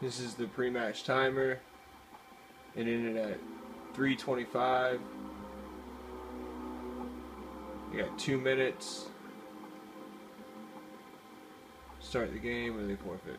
This is the pre-match timer. It ended at 3:25. You got two minutes. Start the game or they forfeit.